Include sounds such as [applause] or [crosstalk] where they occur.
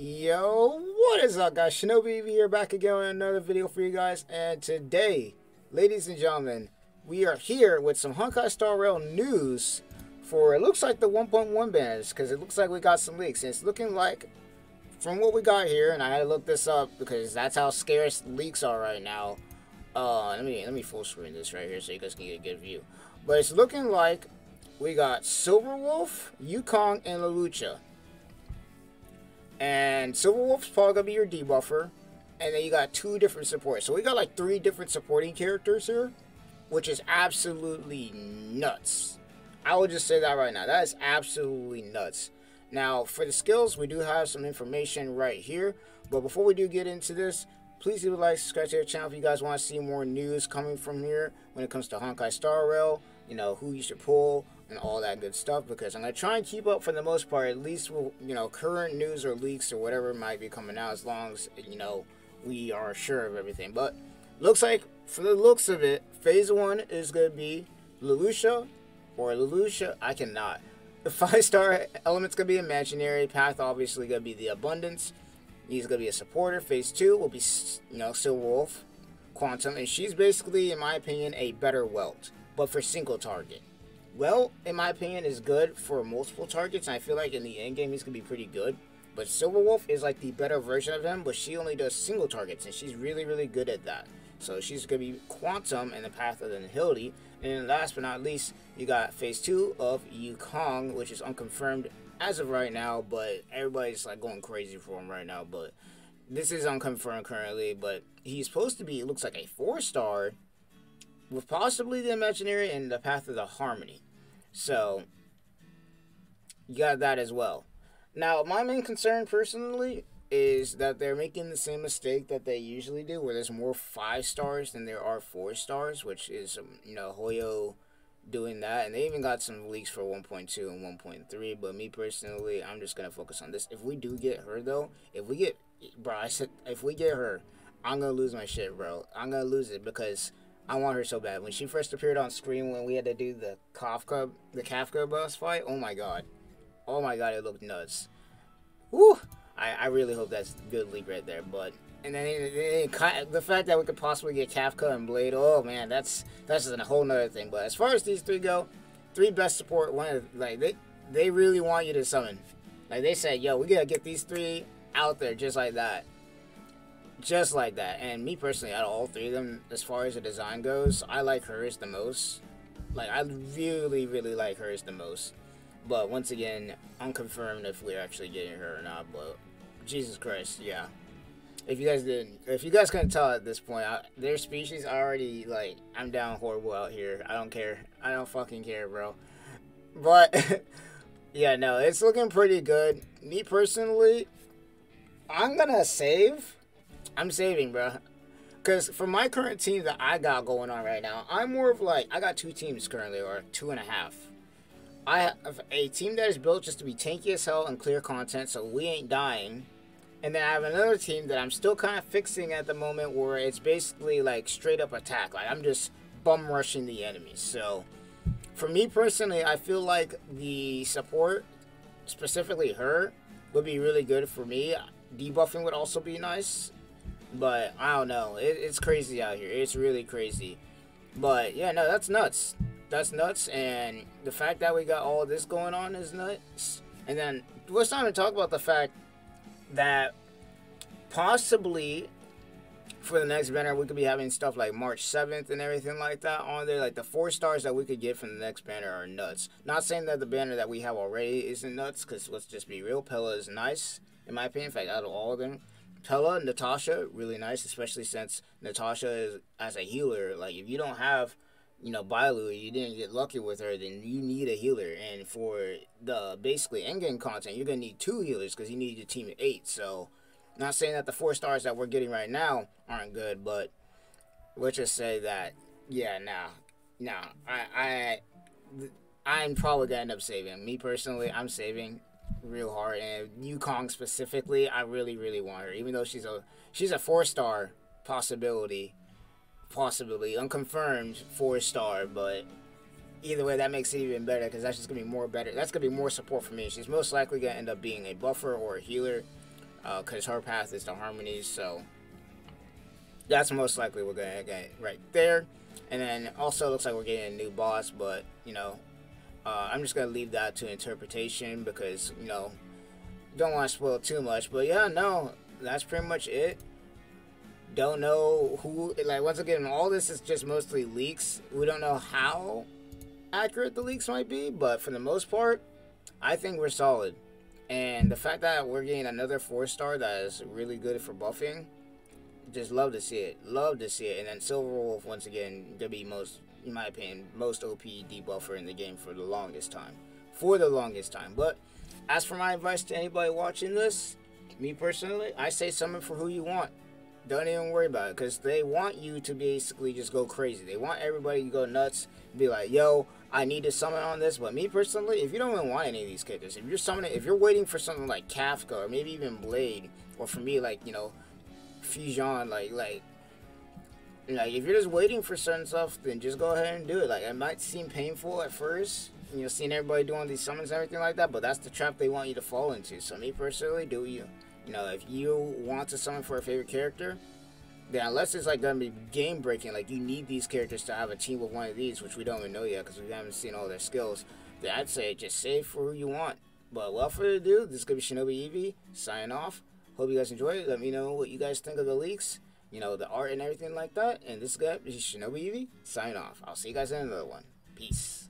Yo, what is up guys? Shinobi here back again with another video for you guys. And today, ladies and gentlemen, we are here with some Honkai Star Rail news for it looks like the 1.1 banners because it looks like we got some leaks. And it's looking like, from what we got here, and I had to look this up because that's how scarce leaks are right now. Uh, let me let me full screen this right here so you guys can get a good view. But it's looking like we got Silverwolf, Yukong, and Lelouch. And Silverwolf's probably gonna be your debuffer. And then you got two different supports. So we got like three different supporting characters here, which is absolutely nuts. I will just say that right now. That is absolutely nuts. Now, for the skills, we do have some information right here. But before we do get into this, please leave a like, subscribe to the channel if you guys want to see more news coming from here when it comes to Honkai Star Rail, you know, who you should pull, and all that good stuff because I'm going to try and keep up for the most part, at least with, you know, current news or leaks or whatever might be coming out as long as, you know, we are sure of everything. But looks like, for the looks of it, Phase 1 is going to be Lelouch or Lelouch, I cannot. [laughs] The 5-star element's going to be Imaginary, Path obviously going to be the Abundance. He's going to be a supporter. Phase 2 will be, you know, Silver Wolf, Quantum, and she's basically, in my opinion, a better Welt, but for single target well, in my opinion, is good for multiple targets. I feel like in the end game, he's going to be pretty good. But Silverwolf is like the better version of him, but she only does single targets, and she's really, really good at that. So she's going to be Quantum in the path of the Nihility. And last but not least, you got Phase 2 of Yukong, which is unconfirmed as of right now, but everybody's like going crazy for him right now. But this is unconfirmed currently, but he's supposed to be, it looks like a 4-star with possibly the Imaginary and the Path of the Harmony. So, you got that as well. Now, my main concern personally is that they're making the same mistake that they usually do, where there's more five stars than there are four stars, which is, um, you know, Hoyo doing that. And they even got some leaks for 1.2 and 1.3. But me personally, I'm just going to focus on this. If we do get her, though, if we get, bro, I said, if we get her, I'm going to lose my shit, bro. I'm going to lose it because I want her so bad. When she first appeared on screen when we had to do the Kafka the Kafka boss fight, oh my god. Oh my god, it looked nuts. Woo! I, I really hope that's good leak right there, but and then it, it, it, the fact that we could possibly get Kafka and Blade, oh man, that's that's a whole nother thing. But as far as these three go, three best support, one of like they they really want you to summon. Like they said, yo, we gotta get these three out there just like that just like that. And me personally, out of all three of them, as far as the design goes, I like hers the most. Like I really, really like hers the most. But once again, unconfirmed if we're actually getting her or not. But Jesus Christ, yeah. If you guys didn't, if you guys couldn't tell at this point, I, their species already like I'm down horrible out here. I don't care. I don't fucking care, bro. But [laughs] yeah, no, it's looking pretty good. Me personally, I'm gonna save I'm saving, bro. Because for my current team that I got going on right now, I'm more of like, I got two teams currently, or two and a half. I have a team that is built just to be tanky as hell and clear content, so we ain't dying. And then I have another team that I'm still kind of fixing at the moment where it's basically like straight up attack. Like I'm just bum rushing the enemies. So for me personally, I feel like the support, specifically her, would be really good for me. Debuffing would also be nice. But I don't know. It, it's crazy out here. It's really crazy. But yeah, no, that's nuts. That's nuts. And the fact that we got all this going on is nuts. And then let's not even talk about the fact that possibly for the next banner we could be having stuff like March 7th and everything like that on there. Like the four stars that we could get from the next banner are nuts. Not saying that the banner that we have already isn't nuts, because let's just be real, Pela is nice, in my opinion. In fact, out of all of them, Pela, Natasha, really nice, especially since Natasha is as a healer. Like if you don't have, you know, Bailu, you didn't get lucky with her, then you need a healer. And for the basically endgame content, you're gonna need two healers because you need a team of eight. So, not saying that the four stars that we're getting right now aren't good, but let's just say that, yeah, nah, nah, I, I, I'm probably gonna end up saving. Me personally, I'm saving real hard. And Yukong specifically, I really, really want her. Even though she's a she's a four star possibility, possibly unconfirmed four star, but either way, that makes it even better because that's just gonna be more better. That's gonna be more support for me. She's most likely gonna end up being a buffer or a healer. because uh, her path is the harmonies. So that's most likely we're gonna get right there. And then also looks like we're getting a new boss, but you know, uh, I'm just gonna leave that to interpretation because you know, don't want to spoil too much. But yeah, no, that's pretty much it. Don't know who. Like once again, all this is just mostly leaks. We don't know how accurate the leaks might be, but for the most part, I think we're solid. And the fact that we're getting another four star that is really good for buffing, just love to see it. Love to see it. And then Silver Wolf, once again, gonna be most, in my opinion, most OP debuffer in the game for the longest time. For the longest time. But as for my advice to anybody watching this, me personally, I say summon for who you want. Don't even worry about it because they want you to basically just go crazy. They want everybody to go nuts, be like, yo, I need to summon on this. But me personally, if you don't even want any of these characters, if you're summoning, if you're waiting for something like Kafka or maybe even Blade, or for me, like, you know, Fu Xuan, like, like, like, if you're just waiting for certain stuff, then just go ahead and do it. Like, it might seem painful at first, you know, seeing everybody doing these summons and everything like that, but that's the trap they want you to fall into. So, me personally, do you. You know, if you want to summon for a favorite character, then unless it's like gonna be game breaking, like you need these characters to have a team with one of these, which we don't even know yet because we haven't seen all their skills. Then I'd say just save for who you want. But without further ado, this is gonna be Shinobi Eevee signing off. Hope you guys enjoy it. Let me know what you guys think of the leaks, you know, the art and everything like that. And this is Shinobi Eevee signing off. I'll see you guys in another one. Peace.